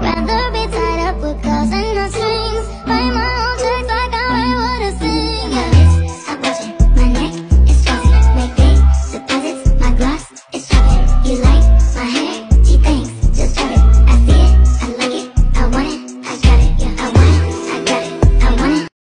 Rather be tired